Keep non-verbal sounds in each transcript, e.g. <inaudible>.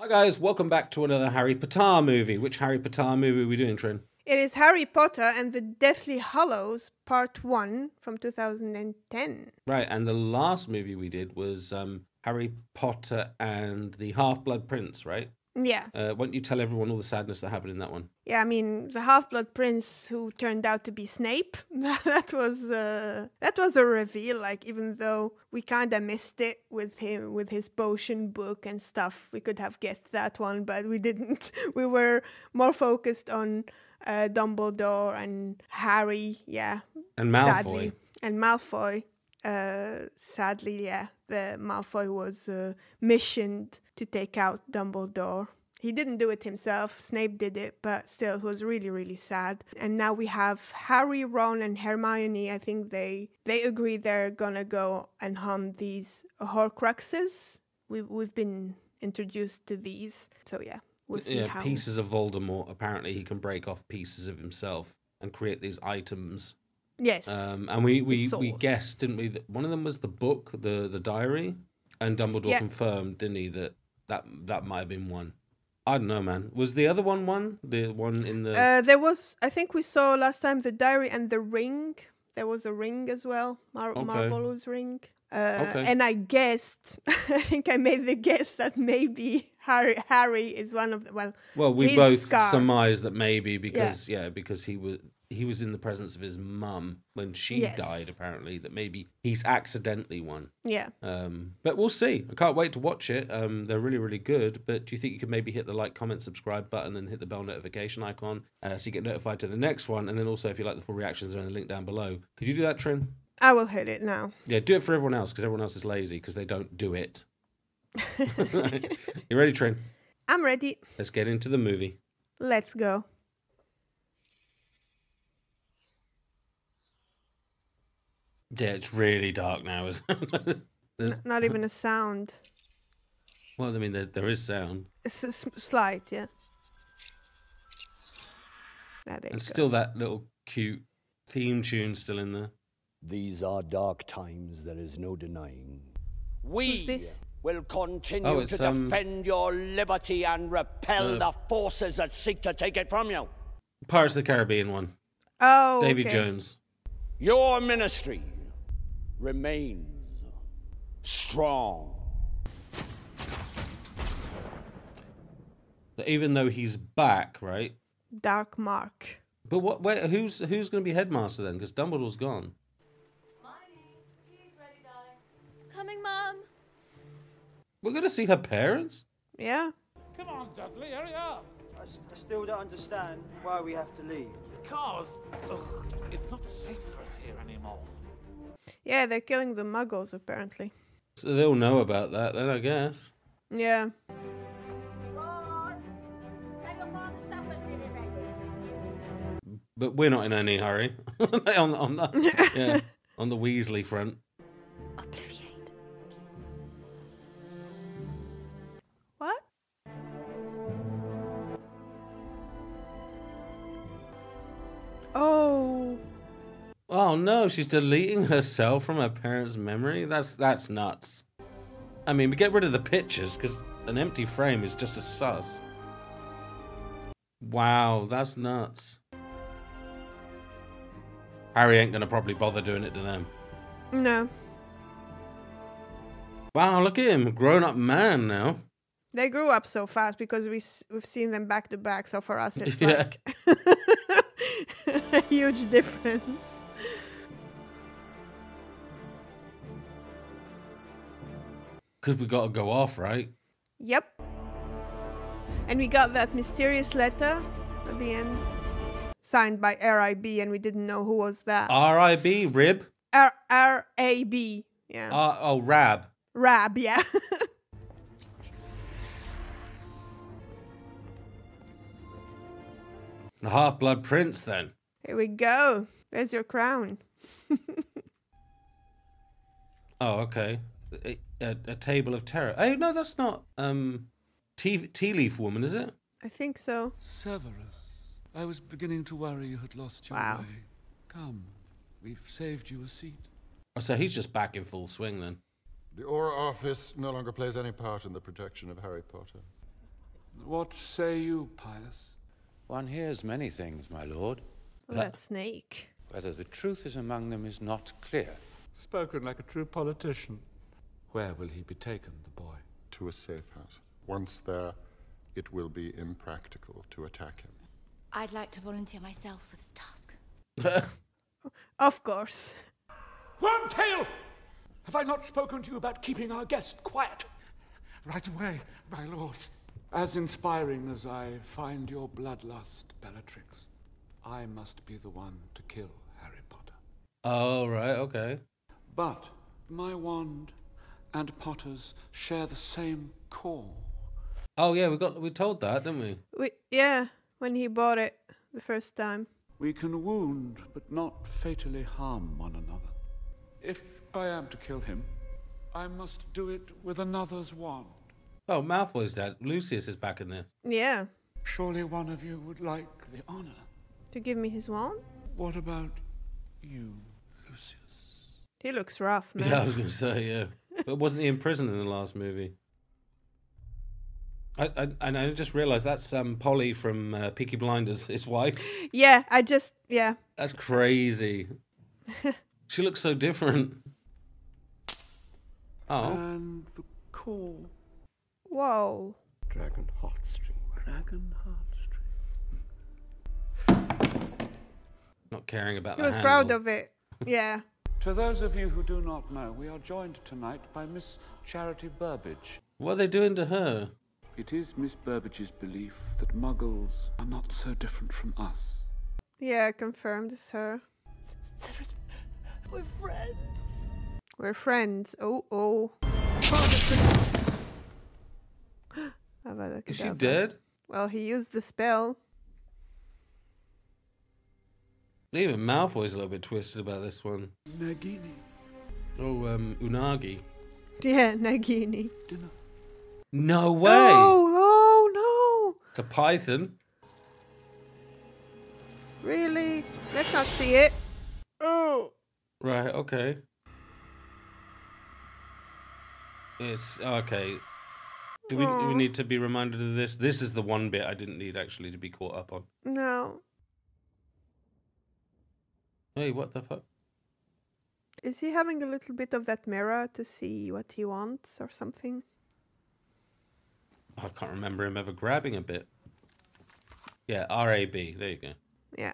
Hi guys, welcome back to another Harry Potter movie. Which Harry Potter movie are we doing, Trin? It is Harry Potter and the Deathly Hallows Part 1 from 2010. Right, and the last movie we did was um, Harry Potter and the Half Blood Prince, right? Yeah. Uh, why don't you tell everyone all the sadness that happened in that one? Yeah, I mean, the Half-Blood Prince who turned out to be Snape. <laughs> that was uh, that was a reveal like even though we kind of missed it with him with his potion book and stuff. We could have guessed that one, but we didn't. <laughs> we were more focused on uh, Dumbledore and Harry, yeah. And Malfoy. Sadly. And Malfoy. Uh, sadly, yeah, the Malfoy was uh, missioned to take out Dumbledore. He didn't do it himself. Snape did it, but still, it was really, really sad. And now we have Harry, Ron, and Hermione. I think they they agree they're gonna go and hunt these Horcruxes. We've we've been introduced to these, so yeah, we'll see yeah, how. pieces of Voldemort. Apparently, he can break off pieces of himself and create these items. Yes. Um, and we we, we guessed, didn't we? That one of them was the book, the the diary, and Dumbledore Yeah. confirmed, didn't he, that that that might have been one. I don't know, man. Was the other one one? The one in the Uh, there was, I think we saw last time the diary and the ring. There was a ring as well, Mar- Okay. Marvelous ring. Uh, Okay. And I guessed, <laughs> I think I made the guess that maybe Harry Harry is one of the, well, Well, we both scar. surmised that maybe because yeah. because he was he was in the presence of his mum when she Yes. died. Apparently, that maybe he's accidentally one. yeah. Um, but we'll see. I can't wait to watch it. Um, they're really really good. But do you think you could maybe hit the like, comment, subscribe button and hit the bell notification icon uh, so you get notified to the next one? And then also if you like the full reactions, they're in the link down below. Could you do that, Trin? I will hit it now. Yeah, do it for everyone else because everyone else is lazy because they don't do it. <laughs> <laughs> you ready, Trin? I'm ready. Let's get into the movie. Let's go. Yeah, it's really dark now. Isn't it? <laughs> There's, N- not even a sound. well, I mean, there, there is sound, It's a s- slight, yeah. Ah, there you and go. still that little cute theme tune still in there. These are dark times, there is no denying. We this? will continue Oh, to um, defend your liberty and repel uh, the forces that seek to take it from you. Pirates of the Caribbean one. Oh, Davy okay. Jones. Your ministry remains strong. Even though he's back, right? Dark Mark. But what? Wait, who's who's going to be headmaster then? Because Dumbledore's gone. Tea's ready, darling. Coming, Mum. We're going to see her parents. Yeah. Come on, Dudley, hurry up. I still don't understand why we have to leave. Because ugh, it's not safe for us here anymore. Yeah, they're killing the muggles apparently. So they'll know about that then, I guess. Yeah. Ron, tell your father supper's nearly ready. But we're not in any hurry <laughs> on on the <laughs> yeah on the Weasley front. Oh no, she's deleting herself from her parents' memory. That's that's nuts. I mean, we get rid of the pictures because an empty frame is just a sus. Wow, that's nuts. Harry ain't gonna probably bother doing it to them. No. Wow, look at him, grown up man now. They grew up so fast because we we've seen them back to back. So for us, it's <laughs> Yeah. like <laughs> a huge difference. Cause we gotta go off, right? Yep. And we got that mysterious letter at the end, signed by RIB, and we didn't know who was that. R.I.B. Rib. R R A B. Yeah. Uh, oh, Rab. Rab. Yeah. <laughs> The Half Blood Prince, then. Here we go. There's your crown. <laughs> Oh, okay. A, a, a table of terror. Oh no, that's not um, tea tea leaf woman, is it? I think so. Severus, I was beginning to worry you had lost your Wow. way. Come, we've saved you a seat. Oh, so he's just back in full swing then. The Auror Office no longer plays any part in the protection of Harry Potter. What say you, Pius? One hears many things, my lord. Oh, that snake. Whether the truth is among them is not clear. Spoken like a true politician. Where will he be taken, the boy? To a safe house. Once there, it will be impractical to attack him. I'd like to volunteer myself for this task. <laughs> Of course. Wormtail! Have I not spoken to you about keeping our guest quiet? Right away, my lord. As inspiring as I find your bloodlust, Bellatrix, I must be the one to kill Harry Potter. Oh, right, okay. But my wand and Potter's share the same core. Oh, yeah, we got we told that, didn't we? We, yeah, when he bought it the first time. We can wound, but not fatally harm one another. If I am to kill him, I must do it with another's wand. Oh, Malfoy's dad. Lucius is back in there. Yeah, Surely one of you would like the honor. to give me his wand. What about you, Lucius? He looks rough, man. Yeah, I was going to say, yeah. But wasn't he in prison in the last movie? I, I, and I just realised that's um, Polly from uh, Peaky Blinders, his wife. Yeah, I just, yeah. That's crazy. <laughs> she looks so different. Oh, And the core. Whoa. Dragon Heartstring. Dragon heartstring. not caring about He the was proud of it. Yeah. To those of you who do not know, we are joined tonight by Miss Charity Burbage. What are they doing to her? It is Miss Burbage's belief that muggles are not so different from us. Yeah, confirmed it's her. Severus, we're friends. We're friends. Oh, oh. <gasps> Is she dead? Well, he used the spell. Even Malfoy's a little bit twisted about this one. Nagini. Oh, um, Unagi. Yeah, <laughs> Nagini. Dinner. No way! Oh, oh, It's a python. Really? Let's not see it. Oh. Right, okay. It's okay. Do we, do we need to be reminded of this? This is the one bit I didn't need actually to be caught up on. No. Hey, what the fuck? Is he having a little bit of that mirror to see what he wants or something? I can't remember him ever grabbing a bit. Yeah, RAB. There you go. Yeah.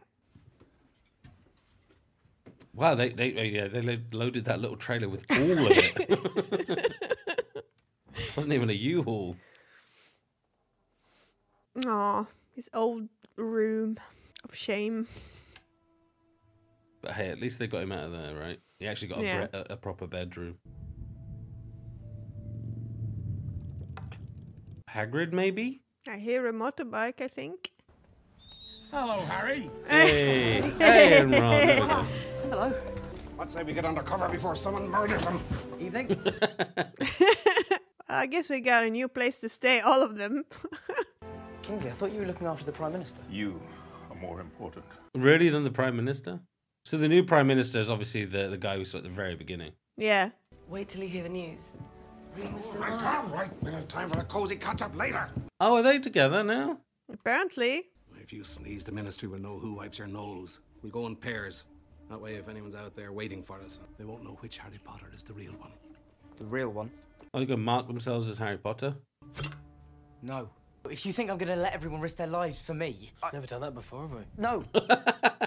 Wow, they they yeah they loaded that little trailer with all of it. <laughs> Wasn't even a U-Haul. Aw, his old room of shame. But hey, at least they got him out of there, right? He actually got a, Yeah. bre- a, a proper bedroom. Hagrid, maybe? I hear a motorbike, I think. Hello, Harry. Hey, hey, and <laughs> Ron. There we go. Hello. Let's say we get undercover before someone murders him. Evening. <laughs> I guess they got a new place to stay, all of them. Kingsley, I thought you were looking after the Prime Minister. You are more important. Really, than the Prime Minister? So the new Prime Minister is obviously the, the guy we saw at the very beginning. yeah. Wait till you hear the news. Remus and Right, I. all right. We'll have time for a cozy catch-up later. Oh, are they together now? Apparently. If you sneeze, the ministry will know who wipes your nose. We'll go in pairs. That way, if anyone's out there waiting for us, they won't know which Harry Potter is the real one. The real one? Are they going to mark themselves as Harry Potter? No. If you think I'm going to let everyone risk their lives for me, I've Never done that before, have we? no. <laughs>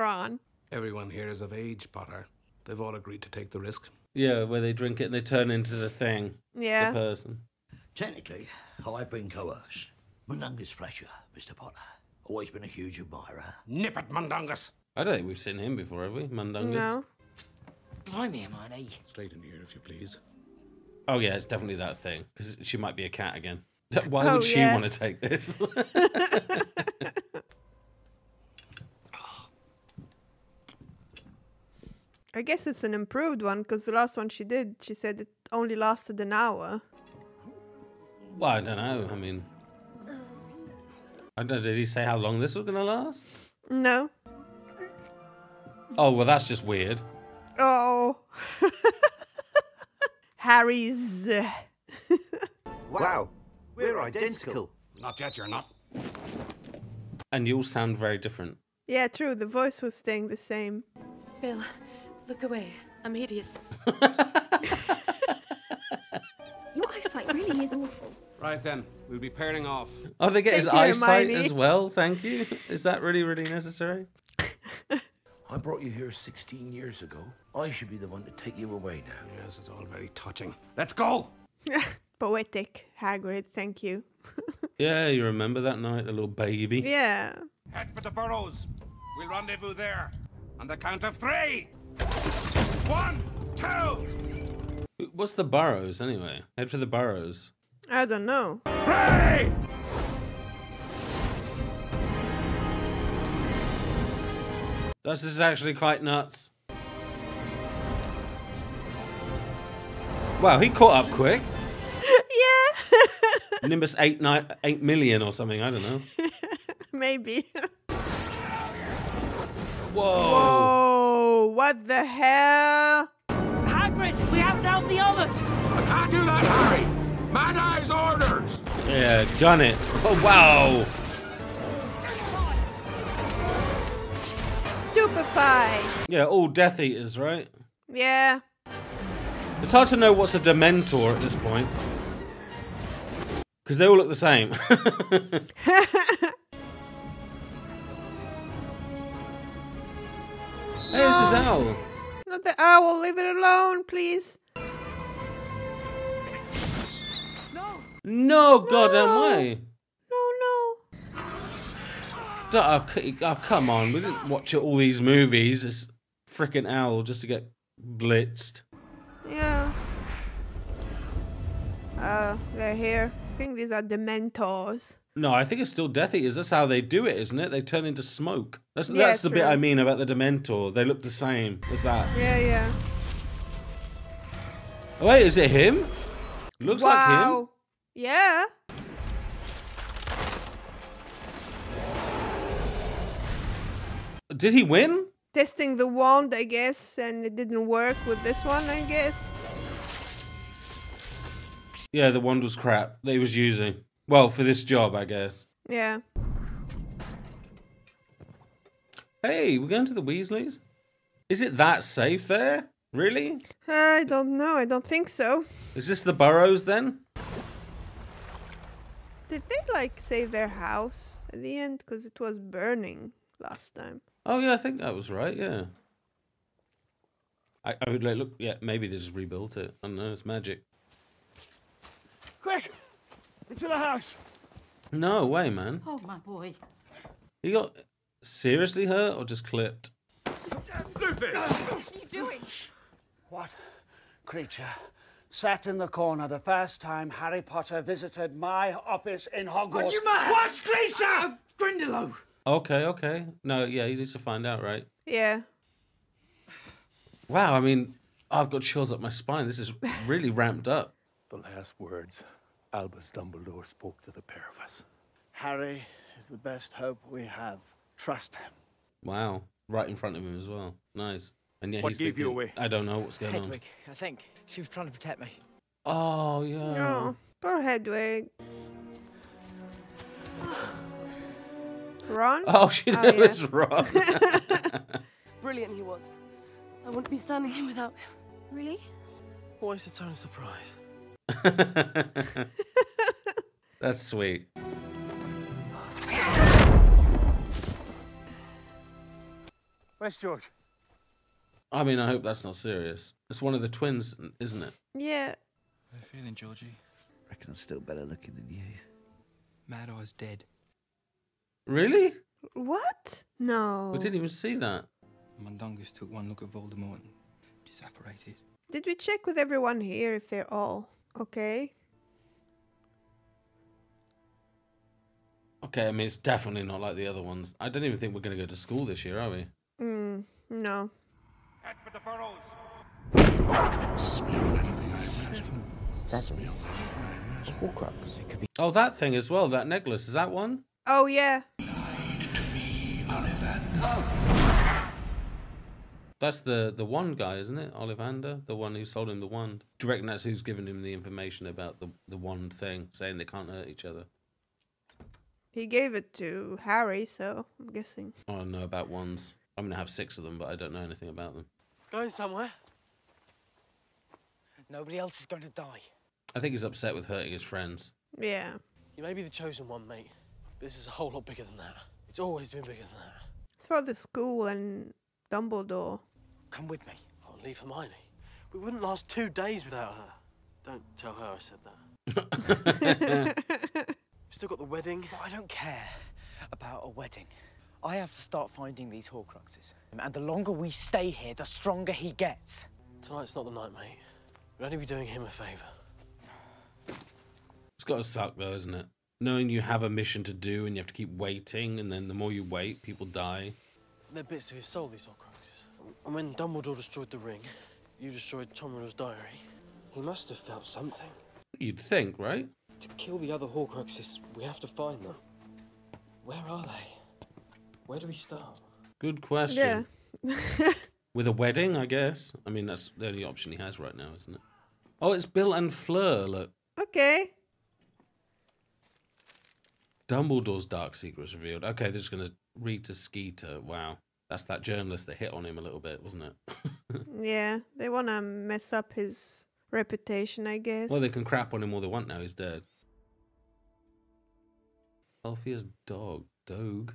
Ron. Everyone here is of age, Potter. They've all agreed to take the risk. Yeah, where they drink it and they turn into the thing. Yeah. The person. Technically, I've been coerced. Mundungus Fletcher, Mr. Potter. Always been a huge admirer. Nip it, Mundungus! I don't think we've seen him before, have we? Mundungus? No. Blimey, Hermione. Straight in here, if you please. Oh, yeah, it's definitely that thing. Because she might be a cat again. <laughs> Why Oh, would she yeah. want to take this? <laughs> <laughs> I guess it's an improved one because the last one she did, she said it only lasted an hour. well, I don't know. I mean, I don't. Did he say how long this was going to last? No. Oh, well, that's just weird. Oh. <laughs> Harry's. Wow. We're identical. Not yet, you're not. And you all sound very different. Yeah, true. The voice was staying the same. Bill, look away. I'm hideous. <laughs> Your eyesight really is awful. Right then, we'll be pairing off. Oh, they get his you, eyesight Hermione. as well. Thank you. Is that really, really necessary? I brought you here 16 years ago. I should be the one to take you away now. Yes, it's all very touching. Let's go! <laughs> Poetic, Hagrid. Thank you. <laughs> Yeah, you remember that night, the little baby. Yeah. Head for the burrows. We'll rendezvous there. On the count of three. One, two. What's the burrows anyway? Head for the burrows. I don't know. Three! This is actually quite nuts. Wow, he caught up quick. <laughs> yeah. <laughs> Nimbus eight nine eight million or something. I don't know. <laughs> Maybe. Whoa. Whoa! What the hell? Hagrid, we have to help the others. I can't do that, Harry. Mad Eye's orders. Yeah, done it. Oh wow. Stupefy. Yeah, all Death Eaters, right? Yeah. It's hard to know what's a Dementor at this point. Because they all look the same. <laughs> <laughs> Hey, this is Owl. Not the owl. Leave it alone, please. No No, goddamn way. No, no. Oh, oh, come on. We didn't watch all these movies. This freaking owl just to get blitzed. Yeah. Uh, they're here. I think these are Dementors. No, I think it's still Death Eaters. That's how they do it, isn't it? They turn into smoke. That's, Yeah, that's the bit. I mean about the Dementor. They look the same as that. Yeah, yeah. Oh, wait, is it him? Looks like him. wow. Yeah. Did he win? Testing the wand, I guess, and it didn't work with this one, I guess. Yeah, the wand was crap that he was using. Well, for this job, I guess. Yeah. Hey, we're going to the Weasleys? Is it that safe there? Really? Uh, I don't know. I don't think so. Is this the Burrows then? Did they like save their house at the end? Because it was burning last time. Oh yeah, I think that was right. Yeah. I, I would like look. Yeah, maybe they just rebuilt it. I don't know. It's magic. Quick! Into the house! No way, man. Oh, my boy. He got seriously hurt or just clipped? Lupin! What are you doing? What creature sat in the corner the first time Harry Potter visited my office in Hogwarts? What you mad? What creature? Uh, Grindylow. Okay, okay. No, yeah, he needs to find out, right? Yeah. Wow, I mean, I've got chills up my spine. This is really ramped up. The last words Albus Dumbledore spoke to the pair of us. Harry is the best hope we have. Trust him. Wow, right in front of him as well. Nice. And yeah, What he's gave you away? I don't know what's going on. Hedwig, I think. She was trying to protect me. Oh yeah. No. Poor Hedwig. Ron? Oh, she Oh, knows yeah. it's wrong. <laughs> Brilliant he was. I wouldn't be standing here without him. Really? Always its own surprise. <laughs> That's sweet. Where's George? I mean, I hope that's not serious. It's one of the twins, isn't it? Yeah. How you feeling, Georgie? Reckon I'm still better looking than you. Mad Eye's dead. Really? What? No. We didn't even see that. Mundungus took one look at Voldemort and disapparated. Did we check with everyone here if they're all okay? Okay, I mean, it's definitely not like the other ones. I don't even think we're going to go to school this year, are we? Mm, no. Head for the burrows. Seven. Horcrux. Oh, that thing as well, that necklace. Is that one? Oh, yeah. That's the the wand guy, isn't it? Ollivander, the one who sold him the wand. Do you reckon that's who's given him the information about the the wand thing, saying they can't hurt each other? He gave it to Harry, so I'm guessing. I don't know about wands. I'm gonna have six of them, but I don't know anything about them. Going somewhere? Nobody else is going to die. I think he's upset with hurting his friends. Yeah. You may be the chosen one, mate. But this is a whole lot bigger than that. It's always been bigger than that. It's for the school and Dumbledore. Come with me. I'll leave Hermione. Eh? We wouldn't last two days without her. Don't tell her I said that. <laughs> We've still got the wedding. But I don't care about a wedding. I have to start finding these Horcruxes. And the longer we stay here, the stronger he gets. Tonight's not the night, mate. We'd only be doing him a favour. It's got to suck though, isn't it? Knowing you have a mission to do and you have to keep waiting, and then the more you wait, people die. They're bits of his soul, these Horcruxes. And when Dumbledore destroyed the ring, you destroyed Tom Riddle's diary. He must have felt something. You'd think, right? To kill the other Horcruxes, we have to find them. Where are they? Where do we start? Good question. Yeah. <laughs> With a wedding, I guess. I mean, that's the only option he has right now, isn't it? Oh, it's Bill and Fleur. Look, Okay. Dumbledore's dark secrets revealed. Okay, they're just gonna Rita Skeeter. Wow, that's that journalist that hit on him a little bit, wasn't it? <laughs> Yeah. They want to mess up his reputation, I guess. well, they can crap on him all they want now. He's dead. Althea's dog, Doge.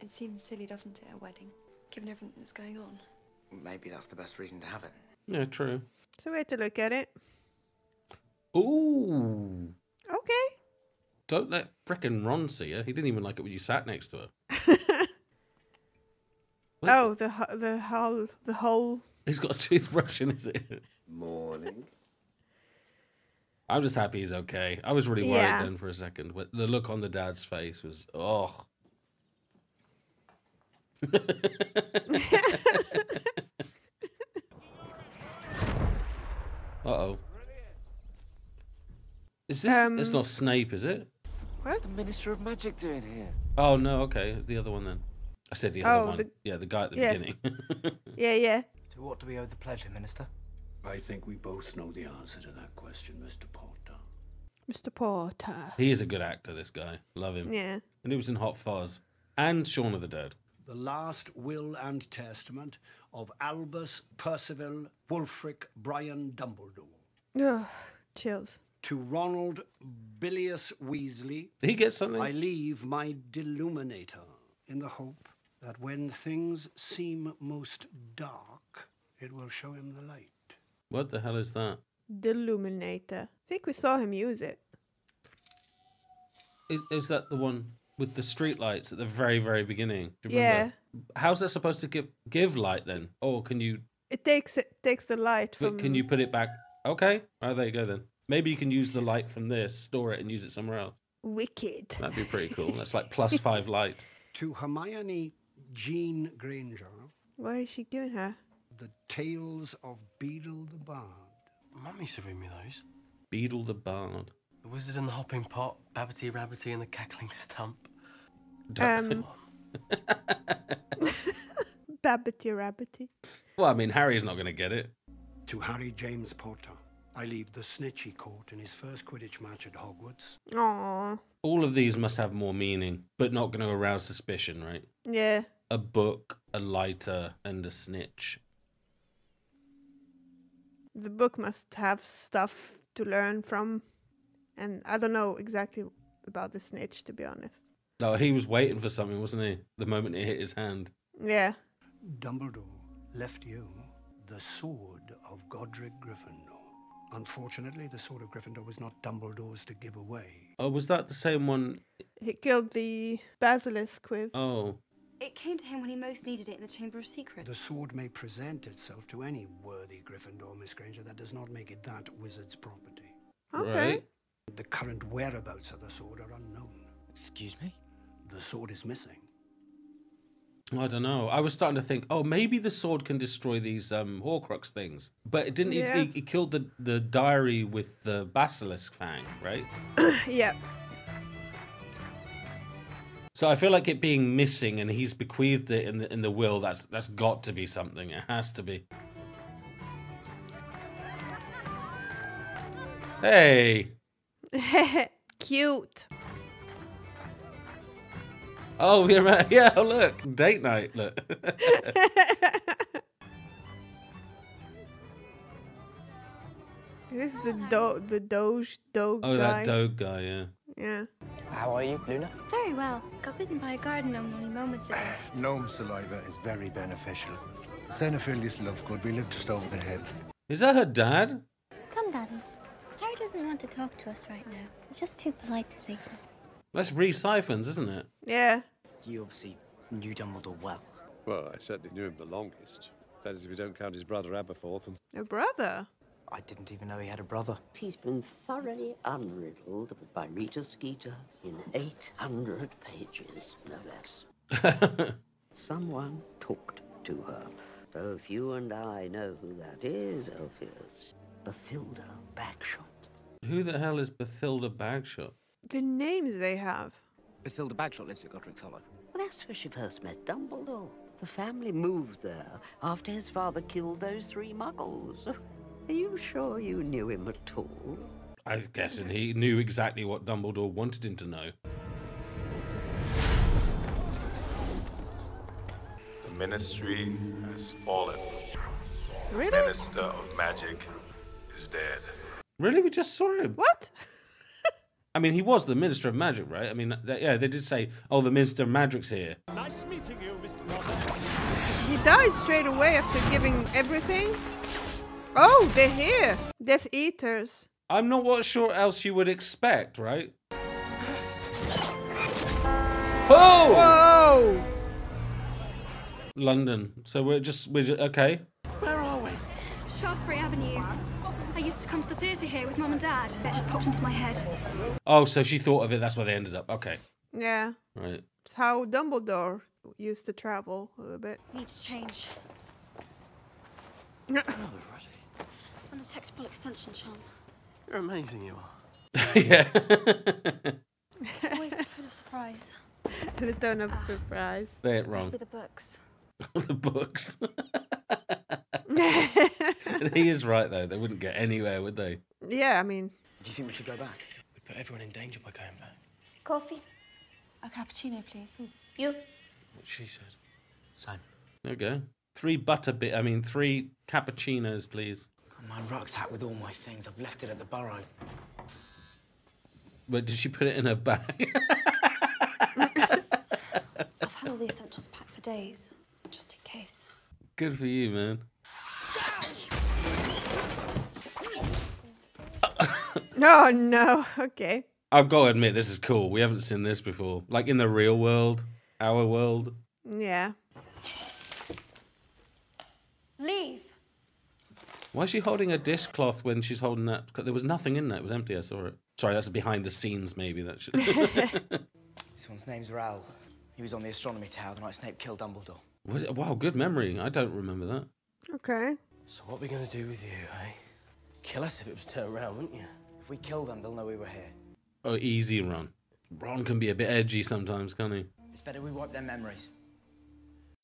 It seems silly, doesn't it, a wedding, given everything that's going on? Maybe that's the best reason to have it. Yeah, true. It's a way to look at it. Ooh, Okay. don't let frickin' Ron see you. He didn't even like it when you sat next to her. <laughs> Oh, the hu- the whole the whole. He's got a toothbrush in his ear. Morning. I'm just happy he's okay. I was really worried Yeah. then for a second, but the look on the dad's face was, oh. <laughs> uh oh. Is this? it's Um, not Snape, is it? What's the Minister of Magic doing here? Oh no. Okay, the other one then. I said the other Oh, one. the- Yeah, the guy at the yeah. beginning. <laughs> Yeah, yeah. To what do we owe the pleasure, Minister? I think we both know the answer to that question, Mr. Porter. Mr. Porter. he is a good actor. This guy, love him. Yeah. And he was in Hot Fuzz and Shaun of the Dead. The last will and testament of Albus Percival Wulfric Brian Dumbledore. Ugh, chills. To Ronald Bilius Weasley, He gets something. I leave my deluminator in the hope that when things seem most dark, it will show him the light. What the hell is that? Deluminator. I think we saw him use it. Is, is that the one with the street lights at the very, very beginning? Do you remember? How's that supposed to give give light then? Or can you It takes it takes the light but from. can you put it back? Okay, oh, there you go then. Maybe you can use the light from this, store it, and use it somewhere else. Wicked. That'd be pretty cool. <laughs> That's like plus five light. To Hermione Jean Granger, Why is she doing her? the tales of Beedle the Bard. Mum used to read me those. Beedle the Bard. The Wizard and the Hopping Pot, Babbity Rabbity and the Cackling Stump. Um, <laughs> Babbity Rabbity. Well, I mean, Harry's not going to get it. To Harry James Potter, I leave the snitch he caught in his first Quidditch match at Hogwarts. Aww. All of these must have more meaning, but not going to arouse suspicion, right? Yeah. A book, a lighter, and a snitch. The book must have stuff to learn from. And I don't know exactly about the snitch, to be honest. No, he was waiting for something, wasn't he? The moment it hit his hand. Yeah. Dumbledore left you the sword of Godric Gryffindor. Unfortunately, the sword of Gryffindor was not Dumbledore's to give away. Oh, was that the same one? He killed the basilisk with. Oh, It came to him when he most needed it in the Chamber of Secrets. The sword may present itself to any worthy Gryffindor, Miss Granger. That does not make it that wizard's property. Okay. right. The current whereabouts of the sword are unknown. Excuse me? The sword is missing. I don't know. I was starting to think, oh, maybe the sword can destroy these um, Horcrux things. But it didn't. Yeah. He, he, he killed the, the diary with the basilisk fang, right? <coughs> yeah. So I feel like it being missing, and he's bequeathed it in the in the will. That's that's got to be something. It has to be. Hey. <laughs> Cute. Oh, yeah, <laughs> yeah. Look, date night. Look. <laughs> This is the do the Doge Doge oh, guy. that dog guy. Yeah. Yeah. How are you, Luna? Very well. Got bitten by a garden gnome only moments ago. <coughs> Gnome saliva is very beneficial. Xenophilius Lovegood, we live just over the hill. Is that her dad? Come, Daddy. Harry doesn't want to talk to us right now. He's just too polite to say so. That's Rhys Ifans, isn't it? Yeah. You obviously knew Dumbledore well. Well, I certainly knew him the longest. That is, if you don't count his brother Aberforth. And... A brother. I didn't even know he had a brother. He's been thoroughly unriddled by Rita Skeeter in 800 pages, no less. <laughs> Someone talked to her. Both you and I know who that is, Elphias. Bathilda Bagshot. Who the hell is Bathilda Bagshot? The names they have. Bathilda Bagshot lives at Godric's Hollow. Well, that's where she first met Dumbledore. The family moved there after his father killed those three muggles. <laughs> Are you sure you knew him at all? I guess and he knew exactly what Dumbledore wanted him to know. The Ministry has fallen. Really? The Minister of Magic is dead. Really, we just saw him. What? <laughs> I mean, he was the Minister of Magic, right? I mean, th- yeah, they did say, "Oh, the Minister of Magic's here." Nice meeting you, Mr. Potter. He died straight away after giving everything. Oh, they're here. Death Eaters. I'm not what sure else you would expect, right? Oh! Whoa! London. So we're just we're just, okay. Where are we? Shaftesbury Avenue. I used to come to the theatre here with Mum and Dad. That just popped into my head. Oh, so she thought of it. That's where they ended up. Okay, Yeah. right. It's how Dumbledore used to travel a little bit. Need to change. <laughs> Undetectable extension charm. You're amazing, you are. <laughs> yeah. Always a tone of surprise. <laughs> the tone of surprise. They ain't wrong. With the books. <laughs> the books. he is right though. They wouldn't get anywhere, would they? Yeah, I mean, Do you think we should go back? We'd put everyone in danger by going back. Coffee. A cappuccino, please. You? What she said. Same. There we go. Three butter bit. I mean, three cappuccinos, please. Got my rucksack with all my things. I've left it at the burrow. But did she put it in her bag? <laughs> I've had all the essentials packed for days, just in case. Good for you, man. no, <laughs> oh, no. Okay. I've got to admit, this is cool. We haven't seen this before. Like in the real world, our world. Yeah. Leave. Why is she holding a dishcloth when she's holding that? There was nothing in that. It was empty. I saw it. Sorry, that's behind the scenes. Maybe that should. <laughs> This one's name's Rowle. He was on the astronomy tower the night Snape killed Dumbledore. was it? Wow, good memory. I don't remember that. Okay. So what are we going to do with you, eh? Kill us if it was turned around, wouldn't you? If we kill them, they'll know we were here. Oh, easy run. Ron can be a bit edgy sometimes, can't he? It's better we wipe their memories.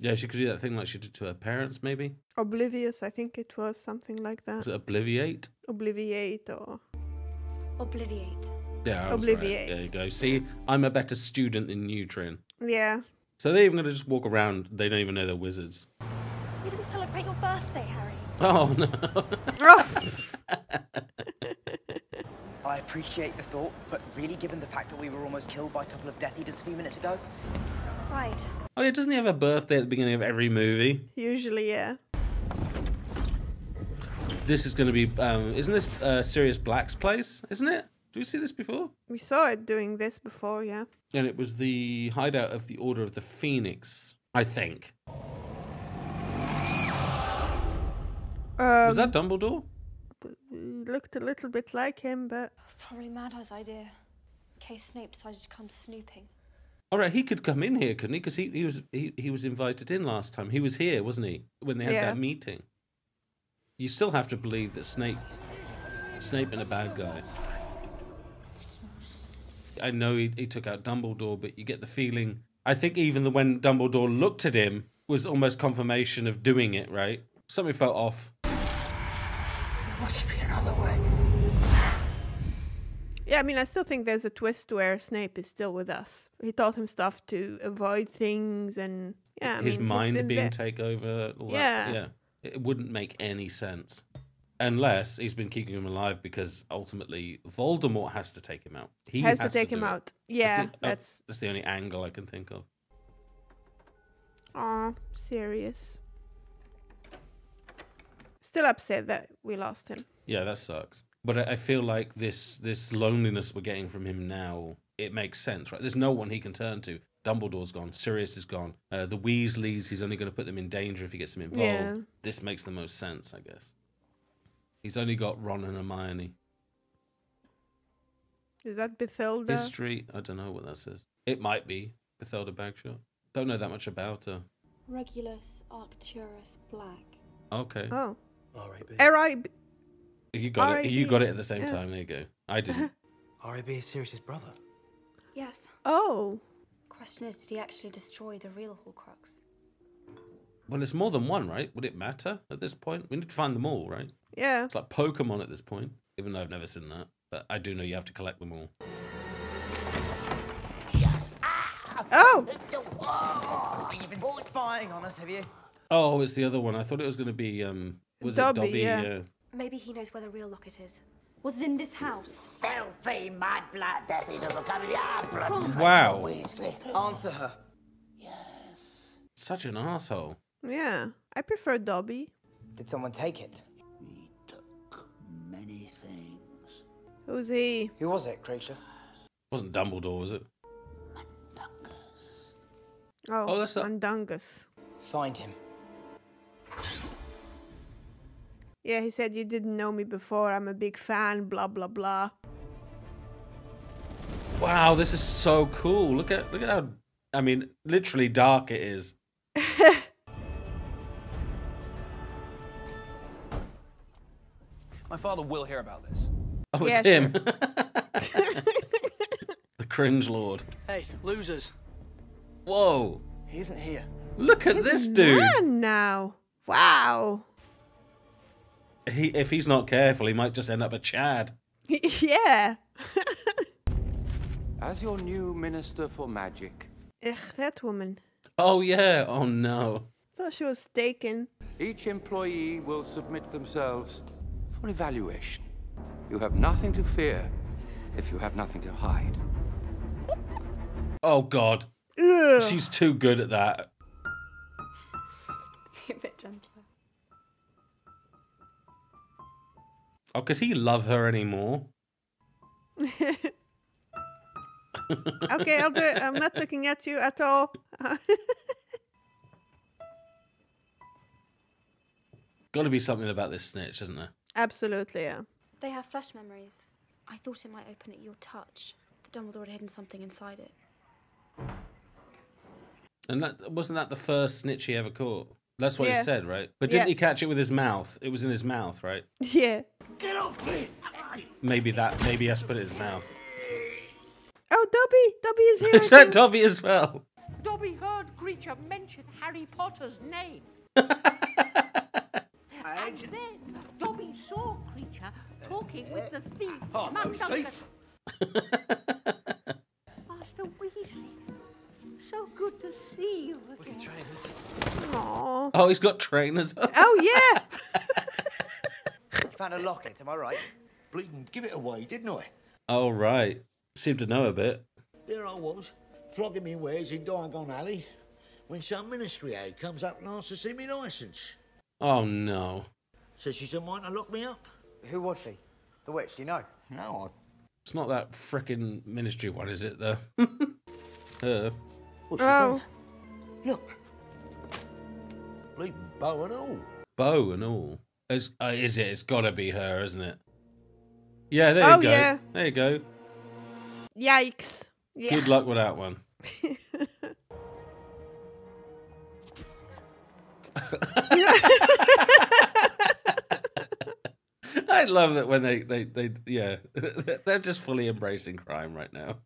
Yeah, she could do that thing like she did to her parents, maybe. Oblivious, I think it was something like that. Was it Obliviate? Obliviate or. Obliviate. Yeah, I was right. Obliviate. There you go. See, I'm a better student than you, Trin. Yeah. So they're even going to just walk around. They don't even know they're wizards. You didn't celebrate your birthday, Harry. Oh, no. <laughs> I appreciate the thought, but really, given the fact that we were almost killed by a couple of Death Eaters a few minutes ago, Right. oh, yeah, doesn't he have a birthday at the beginning of every movie? Usually, yeah. This is going to be, um, isn't this uh, Sirius Black's place? Isn't it? Do we see this before? We saw it doing this before, yeah. And it was the hideout of the Order of the Phoenix, I think. Um, was that Dumbledore? Looked a little bit like him, but Probably Mad Eye's idea. In case Snape decided to come snooping. All right, he could come in here, couldn't he? Because he, he was he, he was invited in last time. He was here, wasn't he? When they had Yeah. that meeting. You still have to believe that Snape Snape and a bad guy. I know he, he took out Dumbledore, but you get the feeling I think even the when Dumbledore looked at him was almost confirmation of doing it, right? Something felt off. Must be another way. Yeah, I mean, I still think there's a twist to where Snape is still with us. He taught him stuff to avoid things, and yeah, I His mean, mind being there. take over. All Yeah. That. Yeah. It wouldn't make any sense. Unless he's been keeping him alive because ultimately Voldemort has to take him out. He Has to take do him it. out. Yeah, the, oh, that's- that's the only angle I can think of. Aw, serious. Still upset that we lost him. Yeah, that sucks. But I, I feel like this this loneliness we're getting from him now, it makes sense, right? There's no one he can turn to. Dumbledore's gone. Sirius is gone. Uh, the Weasleys, he's only going to put them in danger if he gets them involved. Yeah. This makes the most sense, I guess. He's only got Ron and Hermione. Is that Bethilda? History, I don't know what that says. It might be Bethilda Bagshot. Don't know that much about her. Regulus Arcturus Black. Okay. Oh. R.A.B. R.I.B. You got it. You got it at the same Yeah. time. There you go. I didn't. <laughs> R.A.B. is Sirius's brother. Yes. Oh. Question is, did he actually destroy the real Horcrux? well, it's more than one, right? Would it matter at this point? We need to find them all, right? Yeah. It's like Pokemon at this point, even though I've never seen that. But I do know you have to collect them all. Oh! You've been spying on us, have you? Oh, it's the other one. I thought it was going to be um. Was Dobby, it Dobby? yeah. Maybe he knows where the real locket is. Was it in this house? Selfie, mad blood, death, he doesn't come in the blood. Wow. Answer her. Yes. Such an asshole. Yeah. I prefer Dobby. Did someone take it? He took Many things. Who's he? Who was it, Kreacher? Wasn't Dumbledore, was it? Oh, Oh, that's a- Mundungus. Find him. Yeah, he said you didn't know me before. I'm a big fan. Blah blah blah. Wow, this is so cool. Look at look at how. I mean, literally dark it is. My father will hear about this. Oh, it's Yeah, him. <laughs> the cringe lord. Hey, losers. Whoa. He isn't here. Look at He's this a dude. Man now. Wow. He, if he's not careful, he might just end up a Chad. <laughs> yeah. <laughs> As your new Minister for Magic, Ugh, that woman. Oh yeah. Oh no. Thought she was taken. each employee will submit themselves for evaluation. You have nothing to fear if you have nothing to hide. Oh god. Ugh. She's too good at that. Be a bit gentler. Oh, could he love her anymore? <laughs> okay, I'll do it. I'm not looking at you at all. <laughs> Got to be something about this snitch, isn't there? Absolutely, yeah. They have flesh memories. I thought it might open at your touch. The Dumbledore had hidden something inside it. And that wasn't that the first snitch he ever caught. That's what Yeah. he said, right? But didn't Yeah. he catch it with his mouth? It was in his mouth, right? <laughs> Yeah. Get off me! Maybe that. Maybe he has to put it in his mouth. Oh, Dobby! Dobby is <laughs> here. I Is that. Dobby as well? Dobby heard Kreacher mention Harry Potter's name. <laughs> and then Dobby saw Kreacher talking with the thief, Oh, no Mundungus. thief. Master Weasley, so good to see you again. Trainers. Aw. Oh, he's got trainers. <laughs> Oh, yeah. Found a locket, am I right? Bleeding, give it away, didn't I? oh right. Seem to know a bit. There I was, flogging me wares in Diagon Alley, when some ministry aide comes up and asks to see me licence. Oh no. Says she's a mind to lock me up. Who was she? The witch, do you know? No, It's not that frickin' ministry one, is it? Though. <laughs> uh, What's Oh. Look. Bleeding bow and all. bow and all. Is, uh, is it? It's got to be her, isn't it? Yeah, there Oh, you go. yeah. There you go. Yikes. Yeah. Good luck with that one. <laughs> <laughs> I love that when they, they, they yeah, <laughs> they're just fully embracing crime right now.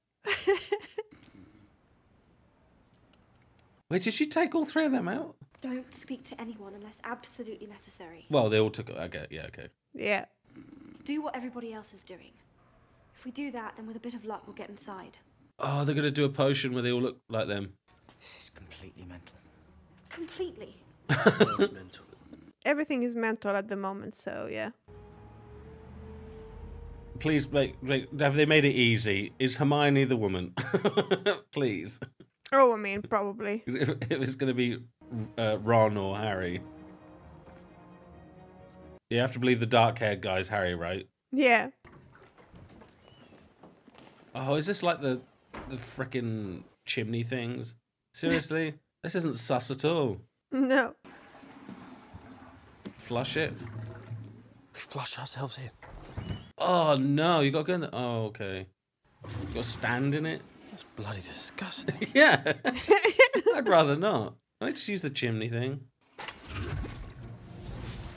Wait, did she take all three of them out? Don't speak to anyone unless absolutely necessary. Well, they all took. Okay, yeah, okay. Yeah. Do what everybody else is doing. If we do that, then with a bit of luck, we'll get inside. Oh, they're gonna do a potion where they all look like them. This is completely mental. Completely. <laughs> Everything is mental at the moment, so yeah. Please make, make have they made it easy? Is Hermione the woman? <laughs> Please. Oh, I mean, probably. <laughs> If, if it's gonna be uh, Ron or Harry, you have to believe the dark-haired guy's Harry, right? Yeah. Oh, is this like the the frickin' chimney things? Seriously, <laughs> this isn't sus at all. No. Flush it. We flush ourselves in. Oh no, you got to go in there. Oh, okay. You got to stand in it. That's bloody disgusting. <laughs> yeah. <laughs> I'd rather not. I just use the chimney thing.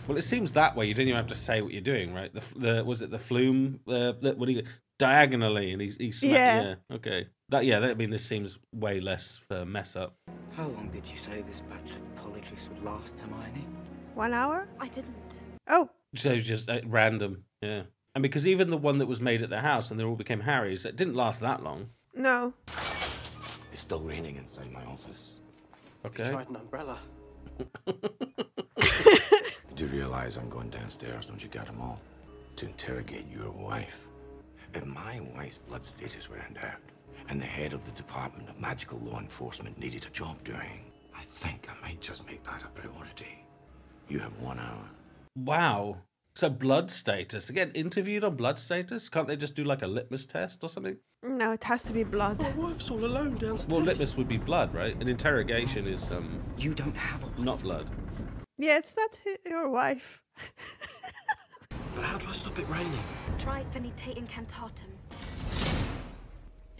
Well, it seems that way. You don't even have to say what you're doing, right? The, the was it the flume? The, the what do you diagonally, and he's he sma- Yeah. yeah. Okay. That yeah. That, I mean, this seems way less for mess up. How long did you say this batch of polyjuice would last, Hermione? One hour? I didn't. Oh. So it's just uh, random. Yeah. And because even the one that was made at the house and they all became Harry's, it didn't last that long. No. It's still raining inside my office. Okay. Tried an umbrella. Do <laughs> You do realize I'm going downstairs, don't you, Cattermole? To interrogate your wife. If my wife's blood status were in doubt, and the head of the Department of Magical Law Enforcement needed a job doing, I think I might just make that a priority. You have one hour. Wow. So blood status. Again, interviewed on blood status? Can't they just do like a litmus test or something? No, it has to be blood. My wife's all alone downstairs. Well, litmus would be blood, right? An interrogation is um. You don't have a not blood. Yeah, it's not your wife. <laughs> But how do I stop it raining? Try Finite Incantatem.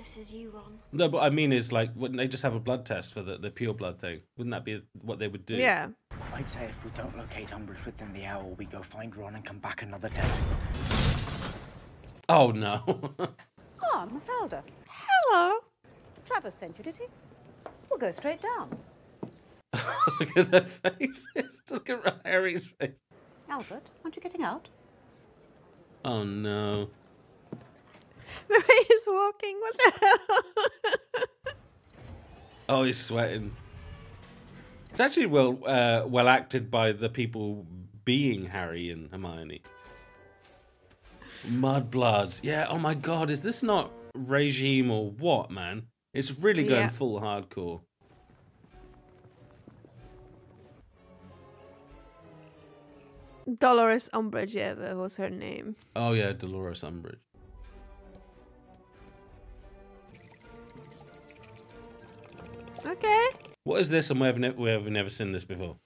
This is you, Ron. No, but I mean is like, wouldn't they just have a blood test for the, the pure blood thing? Wouldn't that be what they would do? Yeah. I'd say if we don't locate Umbridge within the hour, we go find Ron and come back another day. Oh no. <laughs> Ah, Mafalda. Hello. Travers sent you, did he? We'll go straight down. <laughs> Look at their faces. <laughs> Look at Harry's face. Albert, aren't you getting out? Oh no. <laughs> The way he's walking, what the hell? <laughs> Oh, he's sweating. It's actually well uh, well acted by the people being Harry and Hermione. Mudbloods. Yeah, oh my god, is this not regime or what, man? It's really going Yeah. full hardcore. Dolores Umbridge, yeah, that was her name. Oh yeah, Dolores Umbridge. Okay. What is this? And we have, ne- we have never seen this before.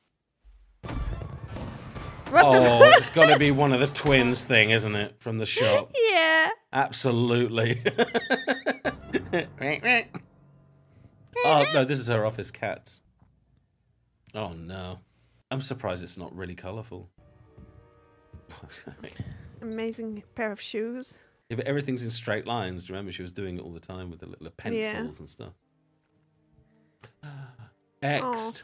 What oh, <laughs> it's got to be one of the twins thing, isn't it? From the shop. <laughs> Yeah. Absolutely. Right, <laughs> right. Oh no, this is her office cats. Oh no, I'm surprised it's not really colourful. Amazing pair of shoes. Yeah, but everything's in straight lines. Do you remember she was doing it all the time with the little pencils and stuff? Xed.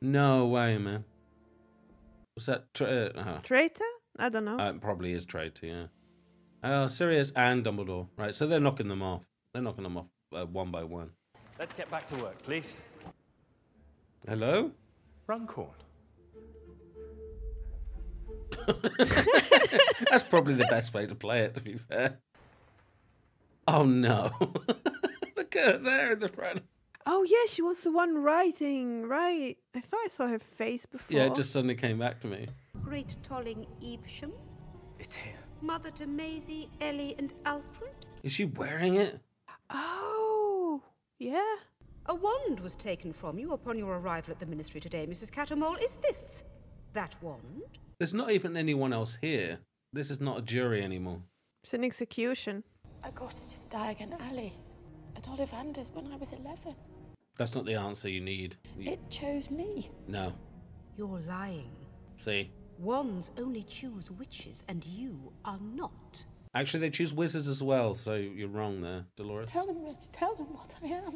No way, man. Was that tra- uh, Traitor? I don't know. uh, it probably is traitor, yeah. Oh, Sirius and Dumbledore. Right, so they're knocking them off. They're knocking them off uh, one by one. Let's get back to work, please. Hello? Runcorn. <laughs> That's probably the best way to play it, to be fair. Oh no. <laughs> Look there in the front. Oh yeah, she was the one writing, right? I thought I saw her face before. Yeah, it just suddenly came back to me. Great Tolling Evesham. It's here. Mother to Maisie, Ellie, and Alfred. Is she wearing it? Oh, yeah. A wand was taken from you upon your arrival at the ministry today, Mrs. Cattermole. Is this that wand? There's not even anyone else here. This is not a jury anymore. It's an execution. I got it in Diagon Alley at Ollivander's when I was 11. That's not the answer you need. You- It chose me. No. You're lying. See? Wands only choose witches, and you are not. Actually, they choose wizards as well, so you're wrong there, Dolores. Tell them, Reg. Tell them what I am.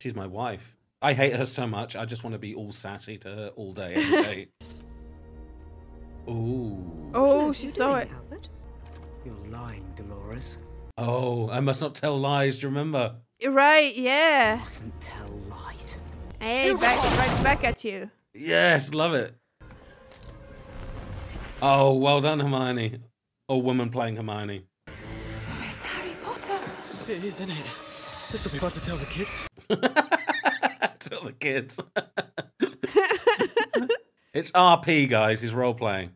She's my wife. I hate her so much. I just want to be all sassy to her all day, every day. <laughs> Ooh. Oh, she saw it. You're lying, Dolores. Oh, I must not tell lies. Do you remember? Right, yeah. Mustn't tell lies. Hey, back, right back at you. Yes, love it. Oh, well done, Hermione. Or woman playing Hermione. It's Harry Potter. It is, isn't it? This will be fun to tell the kids. <laughs> Tell the kids. <laughs> it's RP, guys. He's role playing.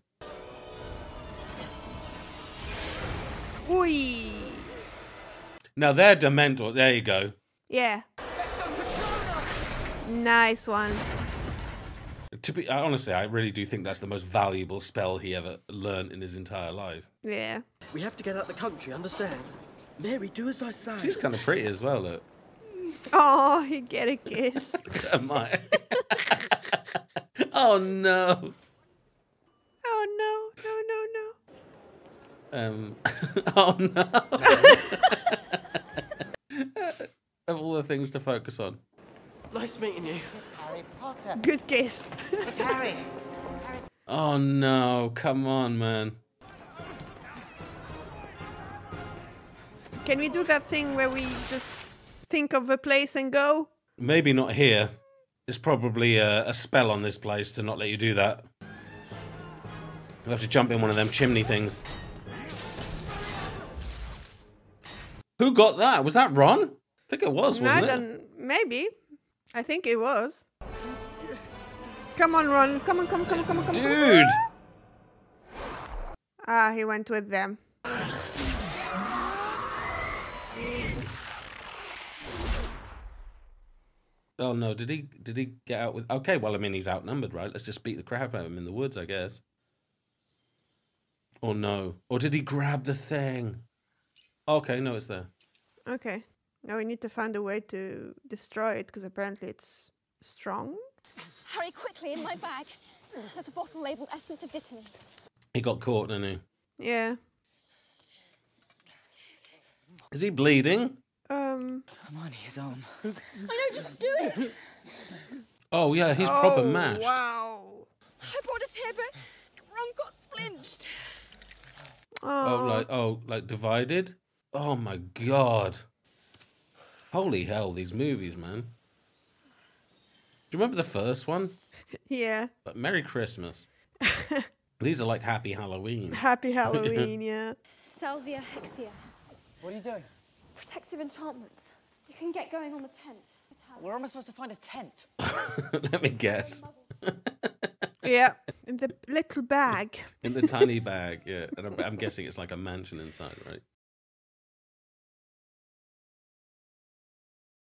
Oi. Now they're Dementor. There you go. Yeah. Nice one. To be honestly, I really do think that's the most valuable spell he ever learned in his entire life. Yeah. We have to get out the country, understand? Mary, do as I say. She's kind of pretty as well. Look. Oh, he get a kiss. <laughs> Am I? <laughs> oh no. Um. <laughs> oh no. <laughs> of all the things to focus on. Nice meeting you. It's Harry Potter. Good kiss. It's Harry. Oh no! Come on, man. Can we do that thing where we just think of a place and go? Maybe not here. There's probably a, a spell on this place to not let you do that. You'll have to jump in one of them chimney things. Who got that? Was that Ron? I think it was, wasn't it? don't. Maybe. I think it was. Come on, Ron. Come on, come on, come on, come on, come on. come on. Dude! Ah, he went with them. Oh no, did he did he get out with Okay, well I mean he's outnumbered, right? Let's just beat the crap out of him in the woods, I guess. Or no. Or did he grab the thing? Okay, no, it's there. Okay. Now we need to find a way to destroy it because apparently it's strong. Hurry quickly in my bag. There's a bottle labeled Essence of Dittany. He got caught, didn't he? Yeah. Is he bleeding? Um. I'm on his arm. I know, just do it. Oh yeah, he's proper Oh, mashed. Wow. I brought us here, but Ron got splinched. Oh. Oh, like oh, like divided. Oh my god! Holy hell, these movies, man. Do you remember the first one? <laughs> Yeah. Like Merry Christmas. <laughs> these are like Happy Halloween. Happy <laughs> Halloween, yeah. Salvio Hexia. What are you doing? Protective enchantments. You can get going on the tent. Where am I supposed to find a tent? Let me guess. Yeah. In the little bag. In the tiny bag, yeah. And I'm, I'm guessing it's like a mansion inside, right?